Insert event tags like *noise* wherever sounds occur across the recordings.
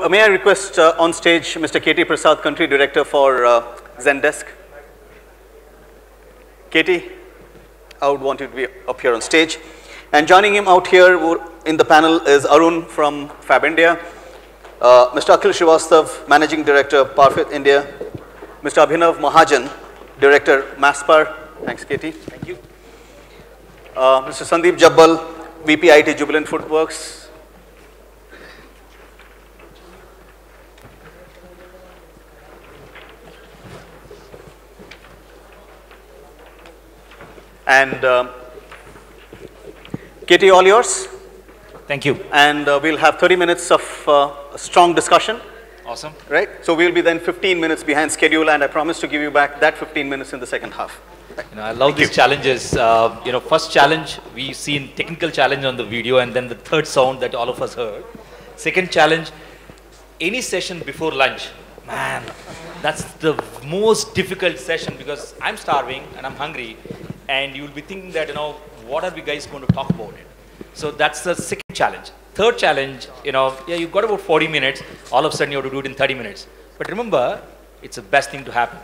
Uh, May I request uh, on stage Mr. KT Prasad, Country Director for uh, Zendesk? KT, I would want you to be up here on stage. And joining him out here in the panel is Arun from Fabindia, uh, Mr. Akhil Srivastav, Managing Director, Parfait India, Mr. Abhinav Mahajan, Director, Maspar. Thanks, KT. Thank you. Uh, Mr. Sandeep Jabbal, VP IT, Jubilant Foodworks. And um, KT, all yours. Thank you. And uh, we'll have 30 minutes of uh, a strong discussion, Awesome. right? So we'll be then 15 minutes behind schedule, and I promise to give you back that 15 minutes in the second half. You know, I love these challenges. Uh, you know, first challenge we've seen technical challenge on the video, and then the third sound that all of us heard. Second challenge, any session before lunch, man, that's the most difficult session because I'm starving and I'm hungry, and you'll be thinking that you know what are we guys going to talk about it. So that's the second challenge. Third challenge, you know, yeah, you've got about 40 minutes. All of a sudden you have to do it in 30 minutes. But remember, it's the best thing to happen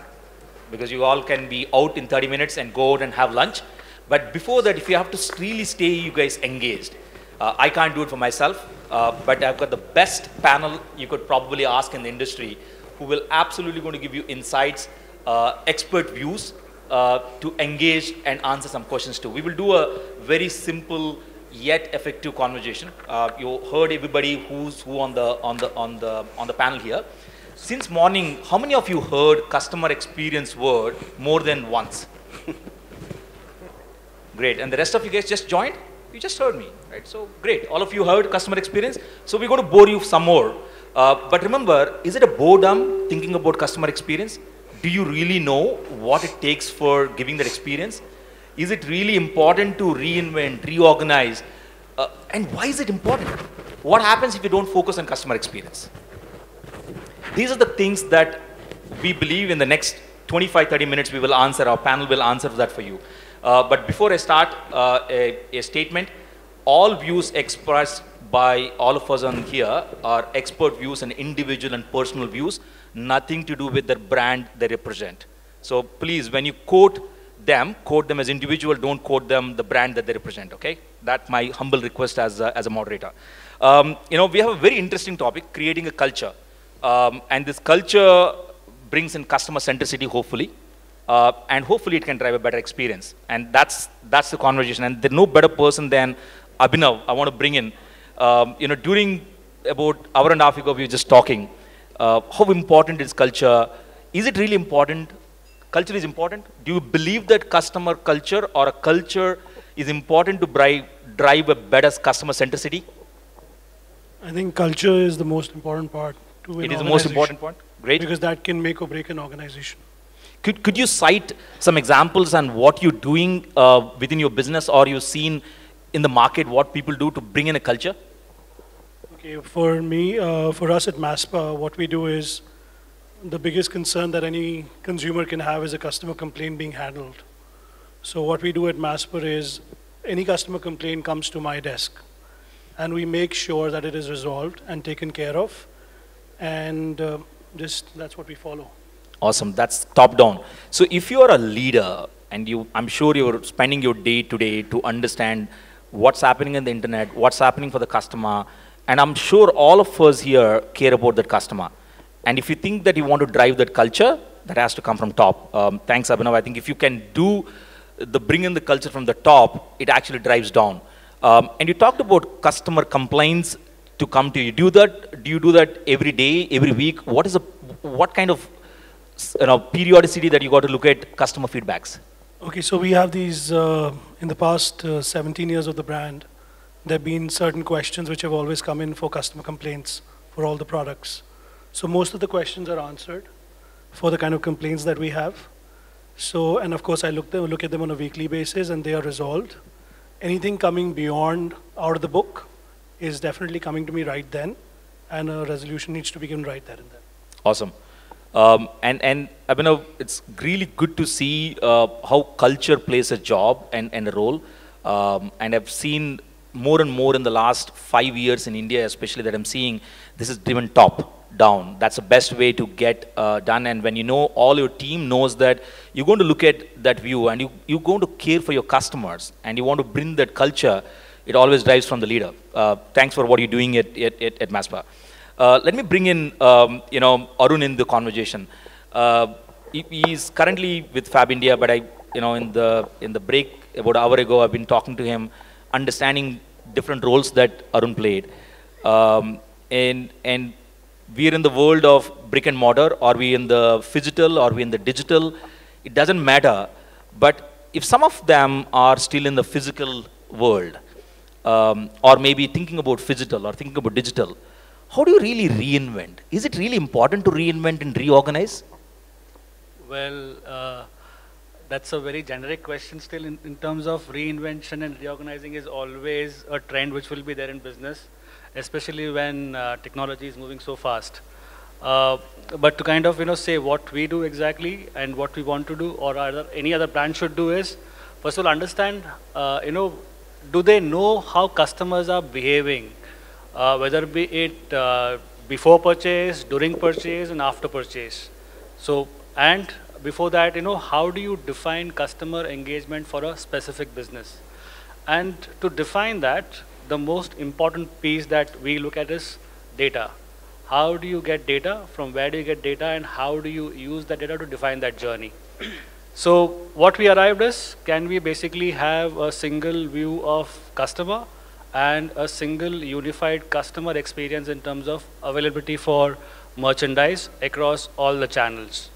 because you all can be out in 30 minutes and go out and have lunch. But before that, if you have to really stay you guys engaged, uh, I can't do it for myself, uh, but I've got the best panel you could probably ask in the industry who will absolutely going to give you insights, uh, expert views uh, to engage and answer some questions too. We will do a very simple yet effective conversation. Uh, you heard everybody who's who on the on the on the on the panel here. Since morning, how many of you heard customer experience word more than once? *laughs* Great. And the rest of you guys just joined? You just heard me, right? So great. All of you heard customer experience. So we're going to bore you some more. Uh, but remember, is it a boredom thinking about customer experience? Do you really know what it takes for giving that experience? Is it really important to reinvent, reorganize? Uh, and why is it important? What happens if you don't focus on customer experience? These are the things that we believe in the next 25, 30 minutes we will answer, our panel will answer that for you. Uh, but before I start, uh, a, a statement, all views expressed by all of us on here are expert views and individual and personal views, nothing to do with the brand they represent. So please, when you quote them, quote them as individual, don't quote them the brand that they represent, okay? That's my humble request as a, as a moderator. Um, you know, we have a very interesting topic, creating a culture. Um, and this culture brings in customer centricity, hopefully. Uh, and hopefully it can drive a better experience. And that's, that's the conversation. And there's no better person than Abhinav I want to bring in. Um, you know, during about hour and a half ago, we were just talking. Uh, how important is culture? Is it really important? Culture is important. Do you believe that customer culture or a culture is important to drive, drive a better customer centricity? I think culture is the most important part to It is the most important part? Great. because that can make or break an organization. Could, could you cite some examples on what you're doing uh, within your business or you've seen in the market what people do to bring in a culture? Okay, for me, uh, for us at Maspar, what we do is the biggest concern that any consumer can have is a customer complaint being handled. So what we do at Maspar is any customer complaint comes to my desk, and we make sure that it is resolved and taken care of, and uh, just that's what we follow. Awesome. That's top down. So if you are a leader and you, I'm sure you're spending your day today to understand what's happening in the internet, what's happening for the customer, and I'm sure all of us here care about that customer. And if you think that you want to drive that culture, that has to come from top. Um, thanks, Abhinav. I think if you can do the bring in the culture from the top, it actually drives down. Um, and you talked about customer complaints to come to you. Do that? Do you do that every day, every week? What is a what kind of you know, periodicity that you got to look at customer feedbacks? Okay, so we have these, uh, in the past uh, 17 years of the brand, there have been certain questions which have always come in for customer complaints for all the products. So most of the questions are answered for the kind of complaints that we have. So, and of course, I look, them, look at them on a weekly basis and they are resolved. Anything coming beyond out of the book is definitely coming to me right then, and a resolution needs to be given right there and then. Awesome. Um, and and Abhinav, it's really good to see uh, how culture plays a job and, and a role. Um, and I've seen more and more in the last five years in India, especially that I'm seeing, this is driven top down. That's the best way to get uh, done. And when you know all your team knows that you're going to look at that view and you, you're going to care for your customers and you want to bring that culture, it always drives from the leader. Uh, thanks for what you're doing at, at, at, at Maspar. Uh, let me bring in, um, you know, Arun in the conversation. Uh, he, he's currently with Fabindia, but I, you know, in the in the break about an hour ago, I've been talking to him, understanding different roles that Arun played, um, and and we're in the world of brick and mortar, are we in the physical, are we in the digital? It doesn't matter. But if some of them are still in the physical world, um, or maybe thinking about physical or thinking about digital, how do you really reinvent? Is it really important to reinvent and reorganize? Well, uh, that's a very generic question still in, in terms of reinvention and reorganizing is always a trend which will be there in business especially when uh, technology is moving so fast. Uh, but to kind of you know say what we do exactly and what we want to do or any other brand should do is first of all understand uh, you know do they know how customers are behaving uh, whether be it uh, before purchase during purchase and after purchase so and before that you know how do you define customer engagement for a specific business and to define that the most important piece that we look at is data. How do you get data? From where do you get data? And how do you use that data to define that journey? *clears throat* so what we arrived is, can we basically have a single view of customer and a single unified customer experience in terms of availability for merchandise across all the channels.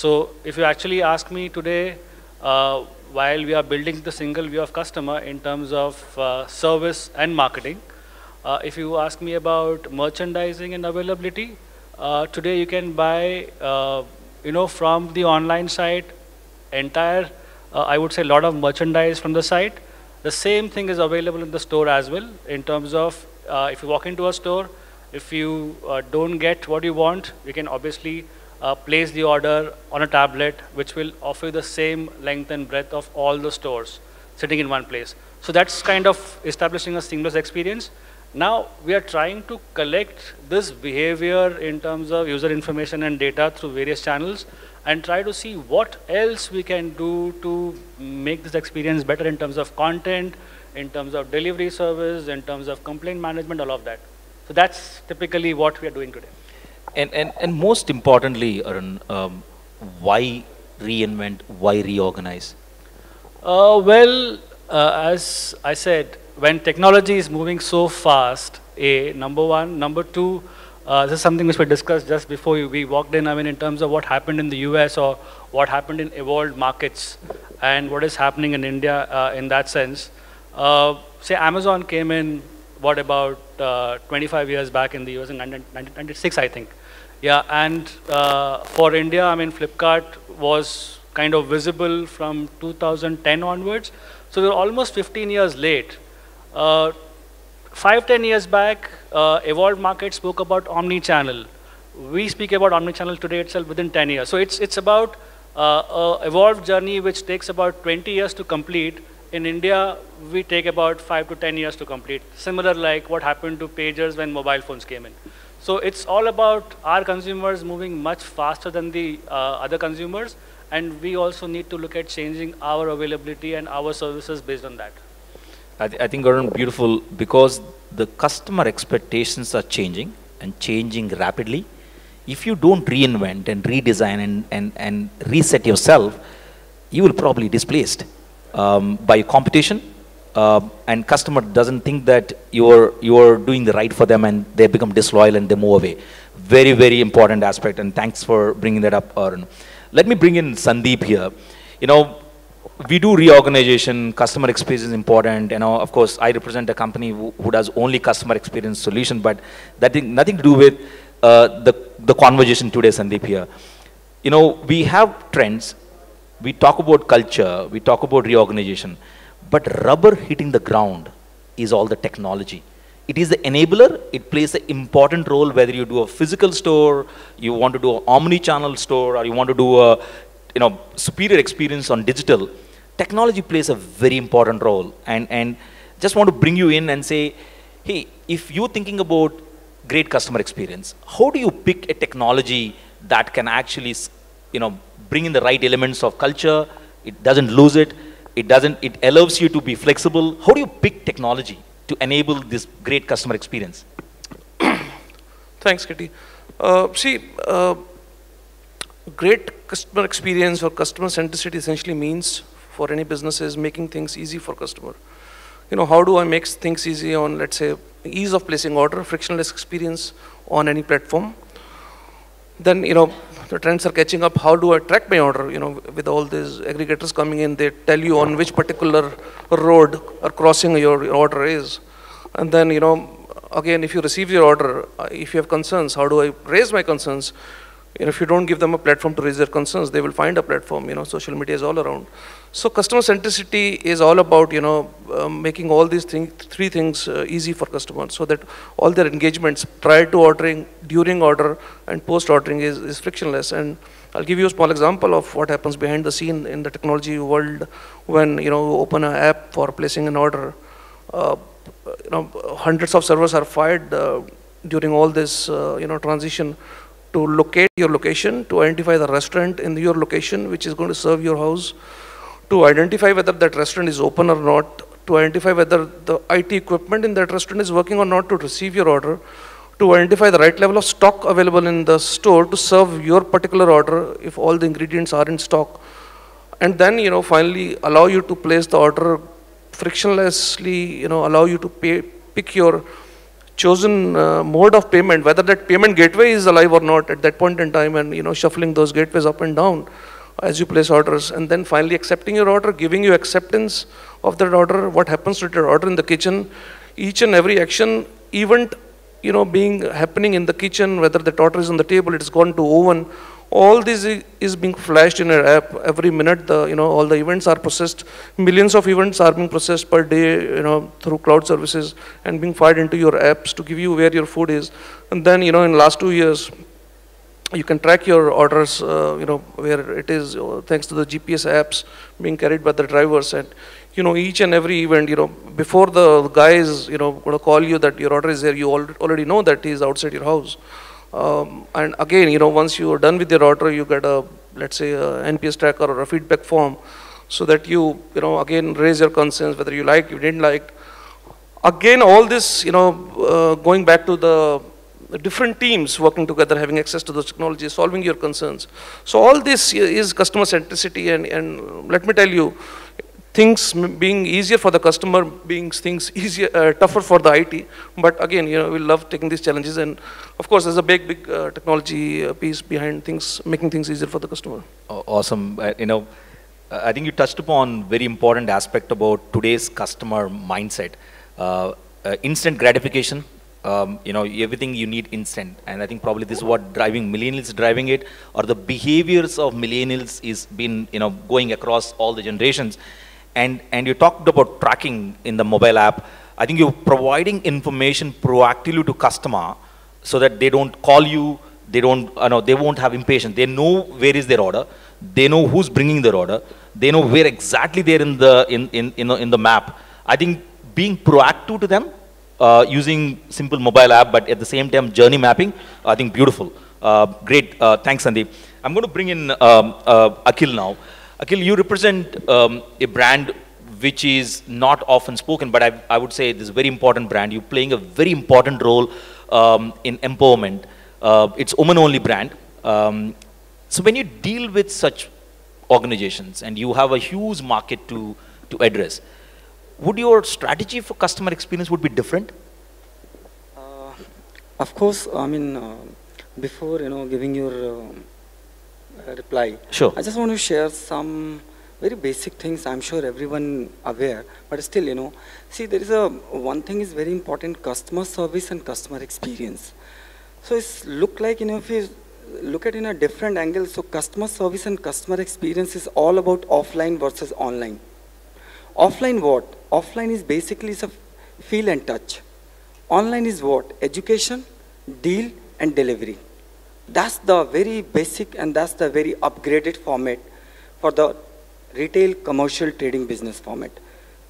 So if you actually ask me today, uh, while we are building the single view of customer in terms of uh, service and marketing. Uh, if you ask me about merchandising and availability, uh, today you can buy, uh, you know, from the online site, entire, uh, I would say, lot of merchandise from the site. The same thing is available in the store as well in terms of if you walk into a store, if you don't get what you want, you can obviously uh, place the order on a tablet, which will offer you the same length and breadth of all the stores sitting in one place. So that's kind of establishing a seamless experience. Now we are trying to collect this behavior in terms of user information and data through various channels and try to see what else we can do to make this experience better in terms of content, in terms of delivery service, in terms of complaint management, all of that. So that's typically what we are doing today. And, and, and most importantly, Arun, um, why reinvent, why reorganize? Uh, well, uh, as I said, when technology is moving so fast, A, number one. Number two, uh, this is something which we discussed just before we walked in, I mean, in terms of what happened in the US or what happened in evolved markets and what is happening in India uh, in that sense. Uh, say Amazon came in, what about uh, 25 years back in the US in 1996, I think. Yeah, and uh, for India, I mean, Flipkart was kind of visible from 2010 onwards. So we're almost 15 years late. Uh, five, 10 years back, uh, Evolved Market spoke about omni-channel. We speak about omni-channel today itself within 10 years. So it's, it's about uh, a evolved journey which takes about 20 years to complete. In India, we take about 5 to 10 years to complete. Similar like what happened to pagers when mobile phones came in. So it's all about our consumers moving much faster than the uh, other consumers, and we also need to look at changing our availability and our services based on that. I, th I think, Arun, beautiful because the customer expectations are changing and changing rapidly. If you don't reinvent and redesign and, and, and reset yourself, you will probably be displaced um, by competition uh, and customer doesn't think that you're you're doing the right for them and they become disloyal and they move away. Very very important aspect and thanks for bringing that up Arun. let me bring in Sandeep here. You know we do reorganization. Customer experience is important. You know of course I represent a company who, who does only customer experience solution but that thing, nothing to do with uh, the the conversation today Sandeep here. You know we have trends. We talk about culture. We talk about reorganization but rubber hitting the ground is all the technology. It is the enabler. It plays an important role whether you do a physical store, you want to do an omni-channel store, or you want to do a you know, superior experience on digital. Technology plays a very important role. And, and just want to bring you in and say, hey, if you're thinking about great customer experience, how do you pick a technology that can actually, you know, bring in the right elements of culture? It doesn't lose it. It doesn't. It allows you to be flexible. How do you pick technology to enable this great customer experience? *coughs* Thanks, KT. Uh, see, uh, great customer experience or customer centricity essentially means for any business is making things easy for customer. You know, how do I make things easy on, let's say, ease of placing order, frictionless experience on any platform? Then, you know, the trends are catching up. How do I track my order? You know, with all these aggregators coming in, they tell you on which particular road or crossing your order is. And then, you know, again, if you receive your order, uh, if you have concerns, how do I raise my concerns? You know, if you don't give them a platform to raise their concerns, they will find a platform. You know, social media is all around. So customer centricity is all about you know uh, making all these things, three things uh, easy for customers, so that all their engagements prior to ordering, during order, and post ordering is, is frictionless. And I'll give you a small example of what happens behind the scene in the technology world when you know open an app for placing an order. Uh, you know, hundreds of servers are fired uh, during all this, uh, you know, transition to locate your location, to identify the restaurant in your location which is going to serve your house, to identify whether that restaurant is open or not, to identify whether the IT equipment in that restaurant is working or not to receive your order, to identify the right level of stock available in the store to serve your particular order if all the ingredients are in stock. And then, you know, finally allow you to place the order frictionlessly, you know, allow you to pay, pick your chosen uh, mode of payment, whether that payment gateway is alive or not at that point in time, and you know, shuffling those gateways up and down as you place orders, and then finally accepting your order, giving you acceptance of that order, what happens to your order in the kitchen, each and every action, event, you know, being happening in the kitchen, whether the order is on the table, it is gone to oven, all this is being flashed in your app. Every minute the you know all the events are processed. Millions of events are being processed per day you know through cloud services and being fired into your apps to give you where your food is. And then you know in last two years you can track your orders uh, you know where it is uh, thanks to the gps apps being carried by the drivers. And you know each and every event you know before the guy is you know going to call you that your order is there you already know that he is outside your house um, and again, you know, once you are done with your order, you get a, let's say, a NPS tracker or a feedback form so that you, you know, again, raise your concerns, whether you like, you didn't like. Again, all this, you know, uh, going back to the, the different teams working together, having access to those technologies, solving your concerns. So all this is customer centricity and, and let me tell you, things being easier for the customer, being things *laughs* easier, uh, tougher for the IT. But again, you know, we love taking these challenges. And of course, there's a big, big uh, technology uh, piece behind things, making things easier for the customer. Awesome. Uh, you know, I think you touched upon very important aspect about today's customer mindset. Uh, uh, instant gratification. Um, you know, everything you need instant. And I think probably this is what driving millennials driving it, or the behaviors of millennials is been, you know, going across all the generations. And, and you talked about tracking in the mobile app. I think you're providing information proactively to customer so that they don't call you, they don't, uh, no, they won't have impatience. They know where is their order. They know who's bringing their order. They know where exactly they're in the, in, in, in, the, in the map. I think being proactive to them, uh, using simple mobile app, but at the same time journey mapping, I think beautiful. Uh, great, uh, thanks Sandeep. I'm going to bring in um, uh, Akhil now. Akhil, you represent um, a brand which is not often spoken, but I, I, would say this is a very important brand. You're playing a very important role um, in empowerment. Uh, it's woman-only brand. Um, so when you deal with such organizations and you have a huge market to, to address, would your strategy for customer experience would be different? Uh, of course, I mean, uh, before, you know, giving your um, Uh, reply. Sure. I just want to share some very basic things I'm sure everyone aware, but still, you know, see there is a, one thing is very important, customer service and customer experience. So it's look like, you know, if you look at in a different angle, so customer service and customer experience is all about offline versus online. Offline what? Offline is basically is a feel and touch. Online is what? Education, deal and delivery. That's the very basic and that's the very upgraded format for the retail commercial trading business format,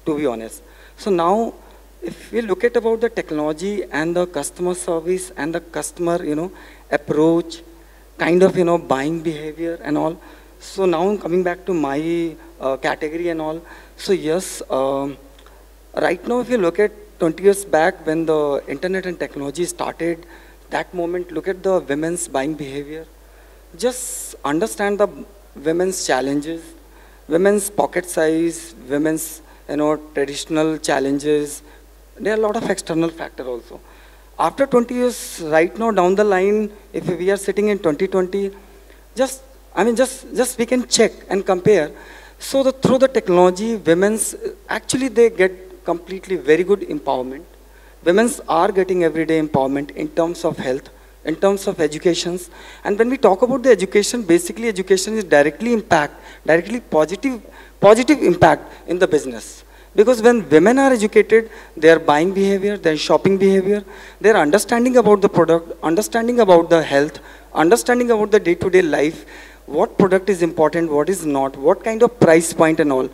to be honest. So now, if we look at about the technology and the customer service and the customer, you know, approach, kind of, you know, buying behavior and all. So now coming back to my uh, category and all. So yes, um, right now if you look at 20 years back when the internet and technology started, that moment, look at the women's buying behavior. Just understand the women's challenges, women's pocket size, women's you know traditional challenges. There are a lot of external factor also. After 20 years, right now down the line, if we are sitting in 2020, just I mean just just we can check and compare. So the, through the technology, women's actually they get completely very good empowerment. Women's are getting everyday empowerment in terms of health, in terms of educations. And when we talk about the education, basically education is directly impact, directly positive, positive impact in the business. Because when women are educated, their buying behavior, their shopping behavior, their understanding about the product, understanding about the health, understanding about the day-to-day -day life, what product is important, what is not, what kind of price point and all.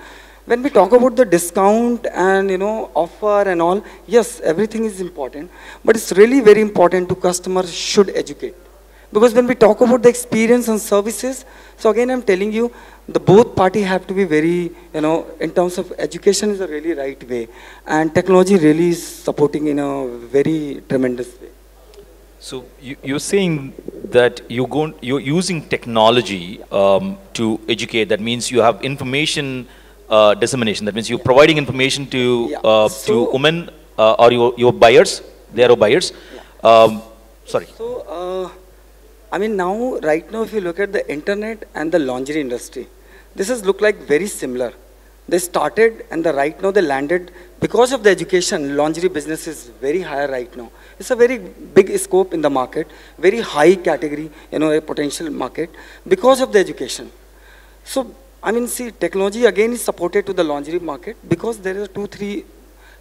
When we talk about the discount and you know offer and all, yes, everything is important, but it's really very important to customers should educate. Because when we talk about the experience and services, so again I'm telling you, the both party have to be very, you know, in terms of education is a really right way. And technology really is supporting in a very tremendous way. So you, are saying that you go, you're using technology um, to educate. That means you have information uh, dissemination. That means you're providing information to yeah. uh, so to women uh, or your, your buyers. They are buyers. Yeah. Um, sorry. So uh, I mean now, right now, if you look at the internet and the lingerie industry, this has looked like very similar. They started and the right now they landed because of the education, lingerie business is very high right now. It's a very big scope in the market, very high category, you know, a potential market because of the education. So, I mean, see, technology again is supported to the lingerie market because there are two, three,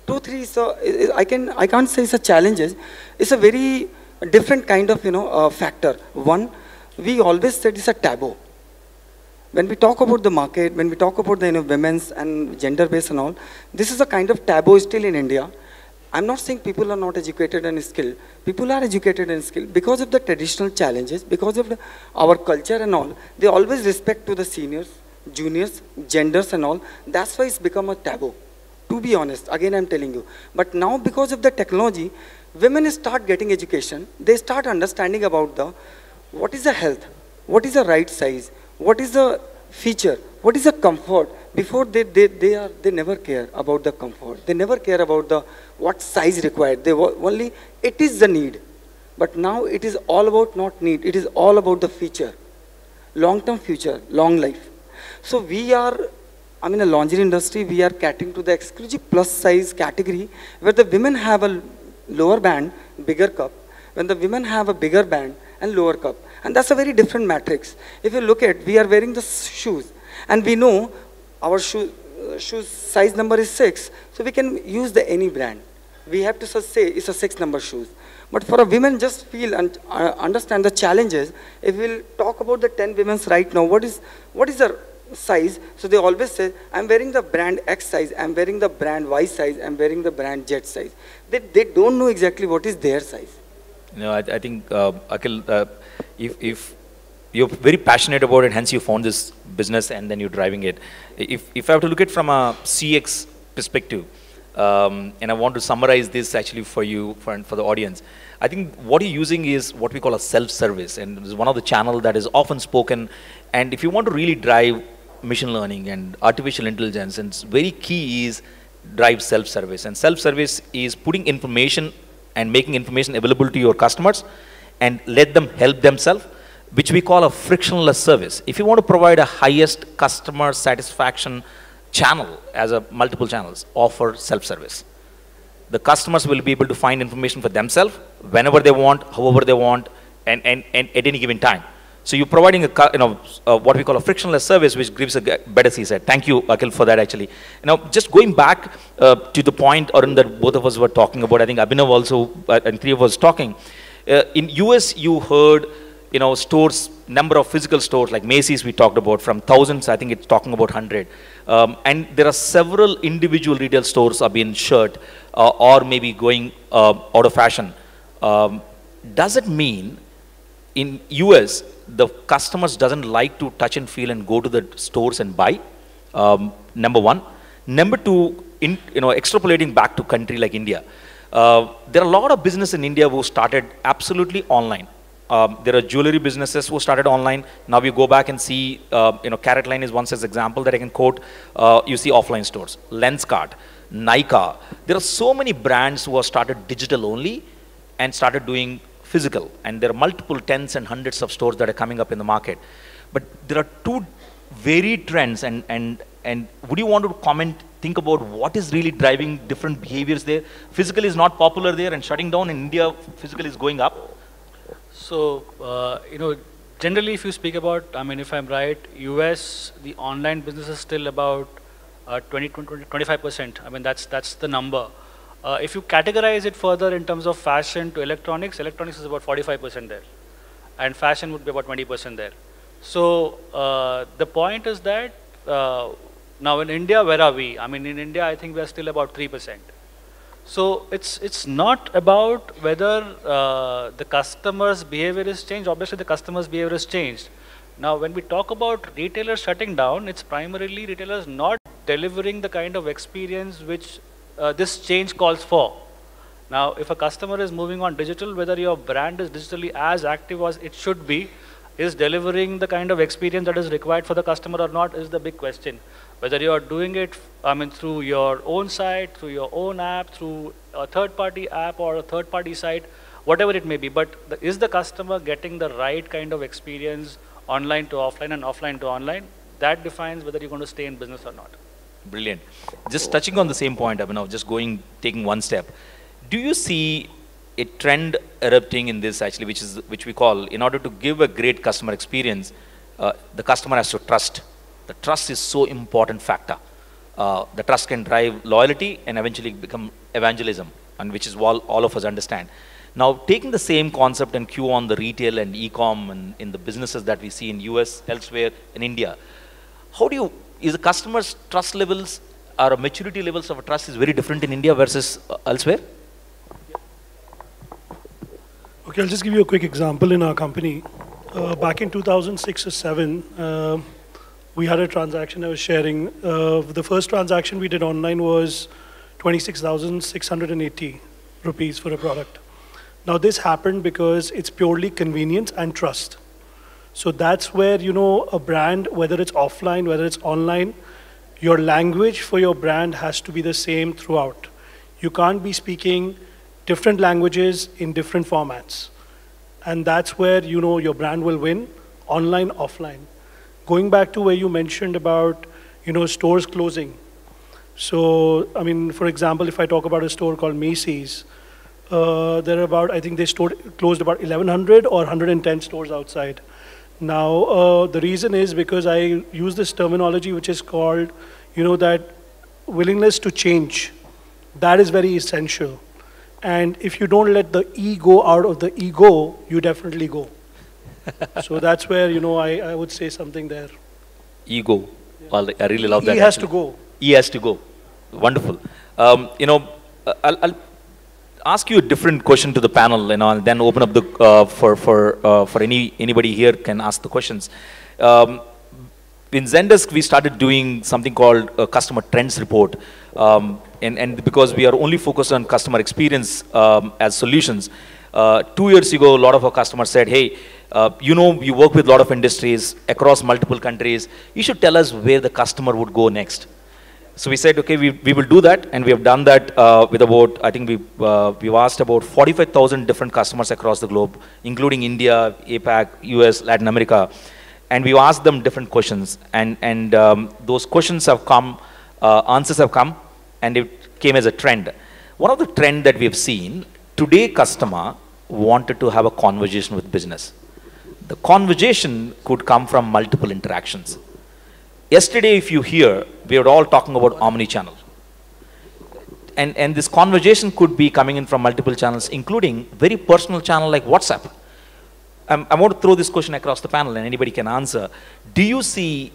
two, three, so I, can, I can't say it's a challenges. It's a very different kind of, you know, uh, factor. One, we always said it's a taboo. When we talk about the market, when we talk about the you know, women's and gender based and all, this is a kind of taboo still in India. I'm not saying people are not educated and skilled. People are educated and skilled because of the traditional challenges, because of the, our culture and all. They always respect to the seniors, juniors, genders and all. That's why it's become a taboo. To be honest, again I'm telling you. But now because of the technology, women start getting education, they start understanding about the, what is the health, what is the right size, what is the feature, what is the comfort. Before they, they, they, are, they never care about the comfort. They never care about the, what size required. They only, it is the need. But now it is all about not need, it is all about the feature. Long-term future, long life. So we are, I mean, a lingerie industry, we are catering to the exclusive plus size category where the women have a lower band, bigger cup, when the women have a bigger band and lower cup. And that's a very different matrix. If you look at, we are wearing the shoes, and we know our shoe, uh, size number is 6, so we can use the any brand. We have to say it's a 6 number shoes. But for a women, just feel and uh, understand the challenges. If we'll talk about the 10 women's right now, what is, what is the size. So they always say, I'm wearing the brand X size, I'm wearing the brand Y size, I'm wearing the brand Z size. They, they don't know exactly what is their size. No, I, I think, uh, Akhil, uh, if, if you're very passionate about it, hence you found this business and then you're driving it. If, if I have to look at from a CX perspective, um, and I want to summarize this actually for you, for, for the audience. I think what you're using is what we call a self-service, and it's one of the channel that is often spoken. And if you want to really drive machine learning and artificial intelligence and very key is drive self-service. And self-service is putting information and making information available to your customers and let them help themselves which we call a frictionless service. If you want to provide a highest customer satisfaction channel as a multiple channels offer self-service. The customers will be able to find information for themselves whenever they want however they want and, and, and at any given time so you're providing a, you know, uh, what we call a frictionless service, which gives a better CSAT. Thank you, Akhil, for that actually. Now, just going back uh, to the point, Arun, that both of us were talking about, I think Abhinav also, uh, and three of us talking. Uh, in US, you heard you know, stores, number of physical stores like Macy's we talked about from thousands, I think it's talking about 100. Um, and there are several individual retail stores are being shut uh, or maybe going uh, out of fashion. Um, does it mean in US, the customers doesn't like to touch and feel and go to the stores and buy? Um, number one. Number two, in, you know, extrapolating back to country like India, uh, there are a lot of business in India who started absolutely online. Um, there are jewelry businesses who started online. Now we go back and see, uh, you know, CaratLane is one such example that I can quote. Uh, you see offline stores, Lenskart, Nykaa. There are so many brands who have started digital only and started doing physical. And there are multiple tens and hundreds of stores that are coming up in the market. But there are two varied trends and, and, and would you want to comment, think about what is really driving different behaviors there? Physical is not popular there and shutting down in India, physical is going up. So, uh, you know, generally if you speak about, I mean, if I'm right, US, the online business is still about uh, 20, 20, 25%. I mean, that's, that's the number. Uh, if you categorize it further in terms of fashion to electronics, electronics is about 45% there. And fashion would be about 20% there. So, uh, the point is that uh, now in India, where are we? I mean, in India, I think we are still about 3%. So it's it's not about whether uh, the customer's behavior is changed. Obviously, the customer's behavior has changed. Now, when we talk about retailers shutting down, it's primarily retailers not delivering the kind of experience which uh, this change calls for. Now, if a customer is moving on digital, whether your brand is digitally as active as it should be, is delivering the kind of experience that is required for the customer or not is the big question. Whether you are doing it, I mean, through your own site, through your own app, through a third-party app or a third-party site, whatever it may be. But the, is the customer getting the right kind of experience online to offline and offline to online? That defines whether you're going to stay in business or not. Brilliant. Just touching on the same point, I mean, Abhinav, just going, taking one step. Do you see a trend erupting in this actually, which is which we call, in order to give a great customer experience, uh, the customer has to trust the trust is so important factor. Uh, the trust can drive loyalty and eventually become evangelism, and which is all, all of us understand. Now, taking the same concept and cue on the retail and e-com and in the businesses that we see in US, elsewhere, in India, how do you, is the customer's trust levels or maturity levels of trust is very different in India versus uh, elsewhere? Okay, I'll just give you a quick example in our company. Uh, back in 2006 or 7, uh, we had a transaction I was sharing. Uh, the first transaction we did online was 26,680 rupees for a product. Now this happened because it's purely convenience and trust. So that's where, you know, a brand, whether it's offline, whether it's online, your language for your brand has to be the same throughout. You can't be speaking different languages in different formats. And that's where, you know, your brand will win, online, offline going back to where you mentioned about, you know, stores closing. So, I mean, for example, if I talk about a store called Macy's, uh, there are about, I think they stored, closed about 1,100 or 110 stores outside. Now, uh, the reason is because I use this terminology which is called, you know, that willingness to change. That is very essential. And if you don't let the ego out of the ego, you definitely go. *laughs* so that's where, you know, I, I would say something there. Ego. Yeah. Well, I really love that. He has actually. to go. He has to go. Wonderful. Um, you know, uh, I'll, I'll, ask you a different question to the panel, you know, and then open up the uh, for for uh, for any anybody here can ask the questions. Um, in Zendesk, we started doing something called a customer trends report, um, and and because we are only focused on customer experience um, as solutions. Uh, two years ago, a lot of our customers said, "Hey, uh, you know, you work with a lot of industries across multiple countries. You should tell us where the customer would go next. So we said, okay, we, we will do that, and we have done that uh, with about, I think we, uh, we've asked about 45,000 different customers across the globe, including India, APAC, US, Latin America. And we've asked them different questions, and, and um, those questions have come, uh, answers have come, and it came as a trend. One of the trend that we've seen, today customer wanted to have a conversation with business the conversation could come from multiple interactions. Yesterday, if you hear, we were all talking about omni-channel. And, and this conversation could be coming in from multiple channels, including very personal channel like WhatsApp. I'm, I want to throw this question across the panel and anybody can answer. Do you see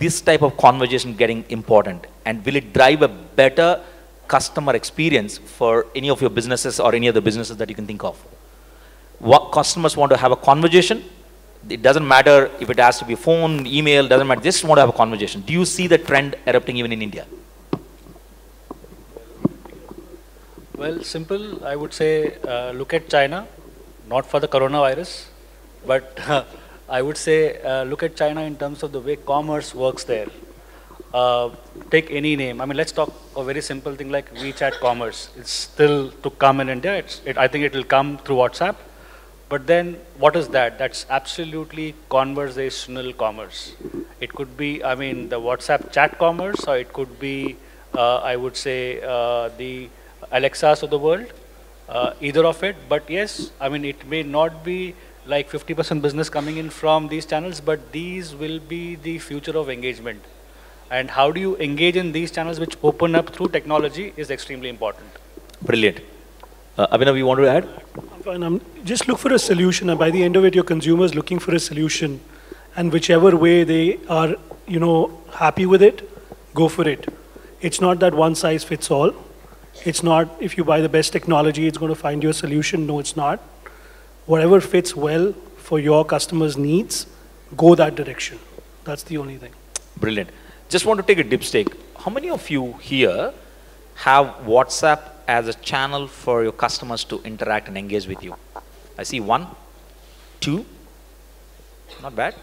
this type of conversation getting important and will it drive a better customer experience for any of your businesses or any other businesses that you can think of? What customers want to have a conversation. It doesn't matter if it has to be phone, email, doesn't matter. Just want to have a conversation. Do you see the trend erupting even in India? Well, simple. I would say uh, look at China, not for the coronavirus, but *laughs* I would say uh, look at China in terms of the way commerce works there. Uh, take any name. I mean, let's talk a very simple thing like WeChat commerce. It's still to come in India. It, I think it will come through WhatsApp. But then, what is that? That's absolutely conversational commerce. It could be, I mean, the WhatsApp chat commerce, or it could be, uh, I would say, uh, the Alexas of the world, uh, either of it. But yes, I mean, it may not be like 50% business coming in from these channels, but these will be the future of engagement. And how do you engage in these channels which open up through technology is extremely important. Brilliant. Uh, Abhinav, you want to add? Fine, um, just look for a solution, and by the end of it, your consumer is looking for a solution, and whichever way they are, you know, happy with it, go for it. It's not that one size fits all. It's not if you buy the best technology, it's going to find you a solution. No, it's not. Whatever fits well for your customers' needs, go that direction. That's the only thing. Brilliant. Just want to take a dipstick. How many of you here have WhatsApp as a channel for your customers to interact and engage with you? I see one, two, not bad.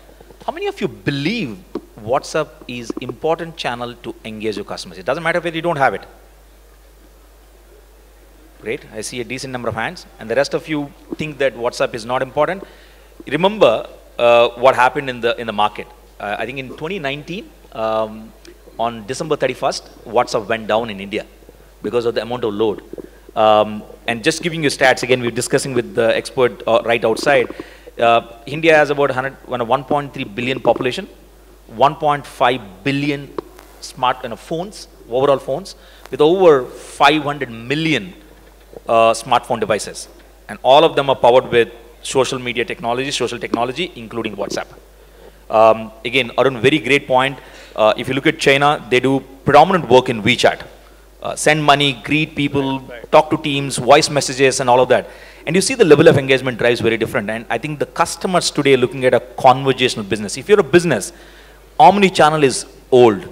How many of you believe WhatsApp is important channel to engage your customers? It doesn't matter whether you don't have it. Great, I see a decent number of hands. And the rest of you think that WhatsApp is not important. Remember uh, what happened in the, in the market. Uh, I think in 2019, um, on December 31st, WhatsApp went down in India because of the amount of load. Um, and just giving you stats, again, we we're discussing with the expert uh, right outside. Uh, India has about 1.3 billion population, 1.5 billion smart you know, phones, overall phones, with over 500 million uh, smartphone devices. And all of them are powered with social media technology, social technology, including WhatsApp. Um, again, Arun, very great point. Uh, if you look at China, they do predominant work in WeChat. Uh, send money, greet people, talk to teams, voice messages, and all of that. And you see the level of engagement drives very different. And I think the customers today are looking at a conversational business. If you're a business, omni-channel is old.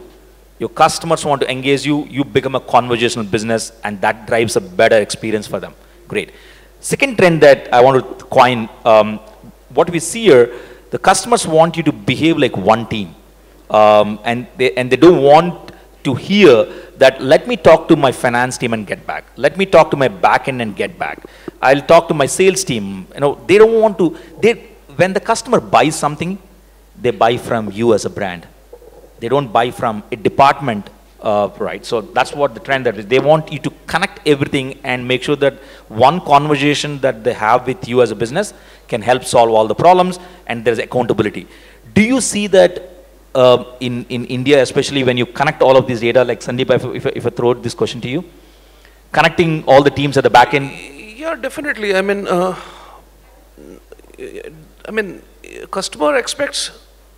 Your customers want to engage you, you become a conversational business, and that drives a better experience for them. Great. Second trend that I want to coin, um, what we see here, the customers want you to behave like one team. Um, and, they, and they don't want to hear that let me talk to my finance team and get back. Let me talk to my backend and get back. I'll talk to my sales team. You know, they don't want to, they, when the customer buys something, they buy from you as a brand. They don't buy from a department, uh, right? So that's what the trend that is. They want you to connect everything and make sure that one conversation that they have with you as a business can help solve all the problems and there's accountability. Do you see that uh, in, in India, especially when you connect all of these data, like Sandeep, if, if, if I throw this question to you, connecting all the teams at the back end? Yeah, definitely. I mean, uh, I mean, customer expects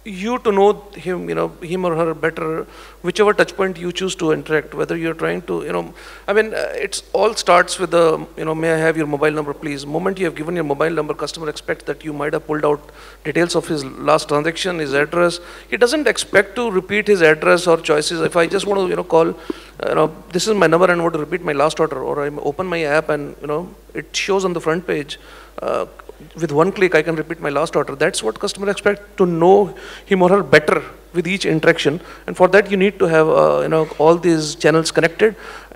you to know him, you know, him or her better, whichever touch point you choose to interact, whether you're trying to, you know, I mean, uh, it's all starts with the, you know, may I have your mobile number, please. moment you have given your mobile number, customer expects that you might have pulled out details of his last transaction, his address. He doesn't expect to repeat his address or choices. If I just want to, you know, call, uh, you know, this is my number and want to repeat my last order, or I open my app and, you know, it shows on the front page, uh, with one click I can repeat my last order. That's what customer expect to know him or her better with each interaction. And for that you need to have uh, you know all these channels connected.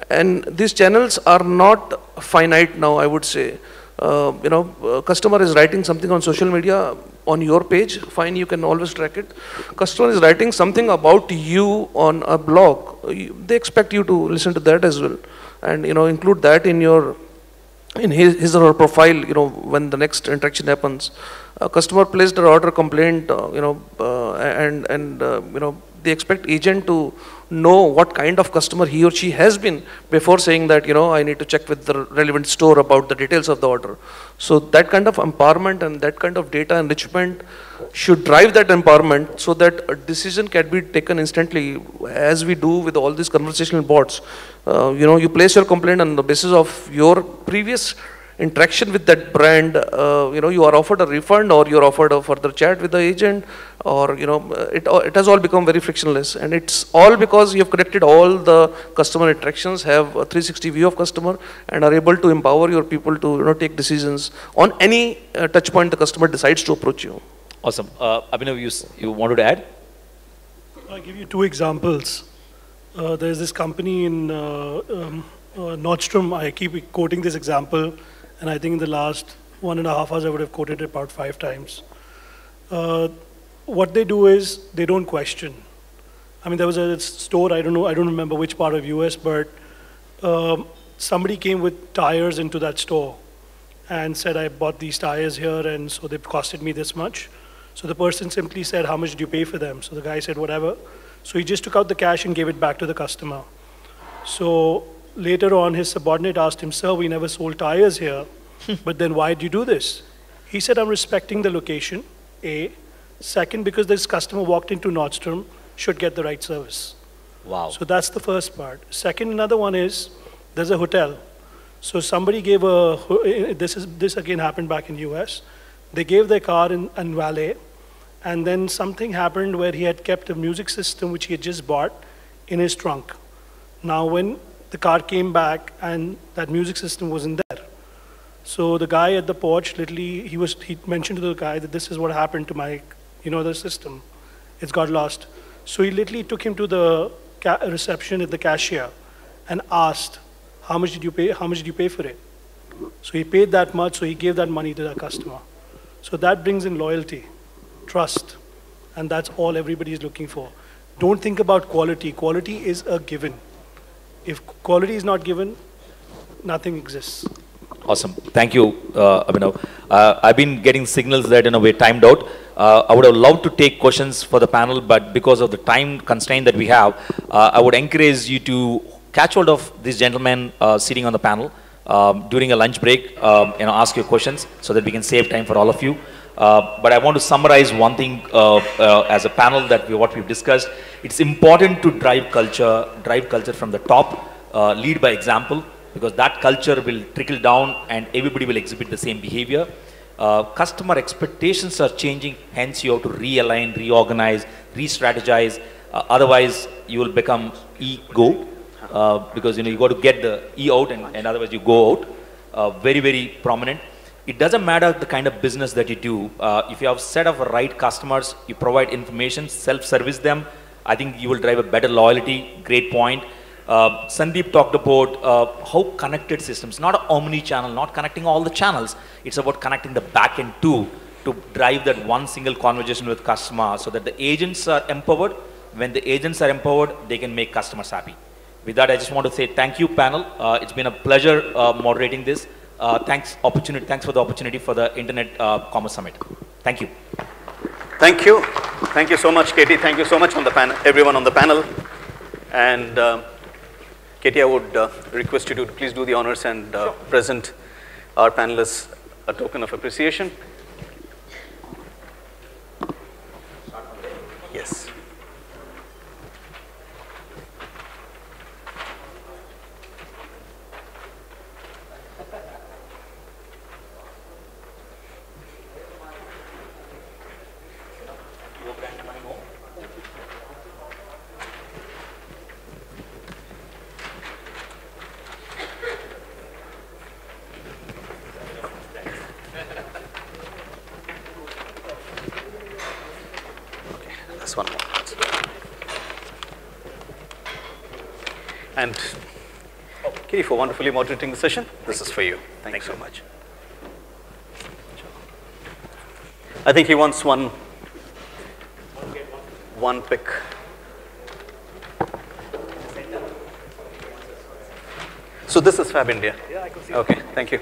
And these channels are not finite now. I would say. Uh, you know, uh, customer is writing something on social media on your page, fine, you can always track it. Customer is writing something about you on a blog, they expect you to listen to that as well. And, you know, include that in your in his, his or her profile, you know, when the next interaction happens, a customer placed an order complaint, uh, you know, uh, and, and uh, you know, they expect agent to know what kind of customer he or she has been before saying that, you know, I need to check with the relevant store about the details of the order. So that kind of empowerment and that kind of data enrichment should drive that empowerment so that a decision can be taken instantly as we do with all these conversational bots. Uh, you know, you place your complaint on the basis of your previous interaction with that brand, uh, you know, you are offered a refund or you're offered a further chat with the agent or, you know, it, it has all become very frictionless. And it's all because you have connected all the customer interactions, have a 360 view of customer and are able to empower your people to, you know, take decisions on any uh, touch point the customer decides to approach you. Awesome. Uh, Abhinav, you, you wanted to add? I'll give you two examples. Uh, there's this company in uh, um, uh, Nordstrom. I keep quoting this example and I think in the last one and a half hours, I would have quoted it about five times. Uh, what they do is they don't question. I mean, there was a store, I don't know, I don't remember which part of US, but um, somebody came with tires into that store and said, I bought these tires here, and so they costed me this much. So the person simply said, how much did you pay for them? So the guy said, whatever. So he just took out the cash and gave it back to the customer. So later on, his subordinate asked him, Sir, we never sold tires here, hmm. but then why do you do this? He said, I'm respecting the location, A. Second, because this customer walked into Nordstrom, should get the right service. Wow. So that's the first part. Second, another one is there's a hotel. So somebody gave a, this, is, this again happened back in US. They gave their car in, in valet, and then something happened where he had kept a music system which he had just bought in his trunk. Now, when the car came back and that music system wasn't there. So the guy at the porch, literally, he was he mentioned to the guy that this is what happened to my, you know, the system. It's got lost. So he literally took him to the reception at the cashier and asked, how much did you pay? How much did you pay for it? So he paid that much, so he gave that money to the customer. So that brings in loyalty, trust, and that's all everybody is looking for. Don't think about quality. Quality is a given. If quality is not given, nothing exists. Awesome. Thank you, uh, Abhinav. Uh, I've been getting signals that, in a we're timed out. Uh, I would have loved to take questions for the panel, but because of the time constraint that we have, uh, I would encourage you to catch hold of these gentlemen uh, sitting on the panel um, during a lunch break, um, know, ask your questions so that we can save time for all of you. Uh, but I want to summarize one thing uh, uh, as a panel that we, what we've discussed. It's important to drive culture, drive culture from the top, uh, lead by example, because that culture will trickle down and everybody will exhibit the same behavior. Uh, customer expectations are changing, hence you have to realign, reorganize, re-strategize. otherwise, you will become ego, because you know you got to get the e out, and, and otherwise you go out. very, very prominent it doesn't matter the kind of business that you do. Uh, if you have set of right customers, you provide information, self-service them, I think you will drive a better loyalty. Great point. Uh, Sandeep talked about uh, how connected systems, not an omni-channel, not connecting all the channels. It's about connecting the backend too to drive that one single conversation with customer so that the agents are empowered. When the agents are empowered, they can make customers happy. With that, I just want to say thank you, panel. Uh, it's been a pleasure uh, moderating this. Uh, thanks opportunity. Thanks for the opportunity for the Internet uh, Commerce Summit. Thank you. Thank you. Thank you so much, KT. Thank you so much on the panel, everyone on the panel. And uh, KT, I would uh, request you to please do the honors and uh, present our panelists a token of appreciation. Yes. And KT, for wonderfully moderating the session. This is for you. Thank, Thank you so much. I think he wants one, one pick. So this is Fabindia. Yeah, I can see. Okay, thank you.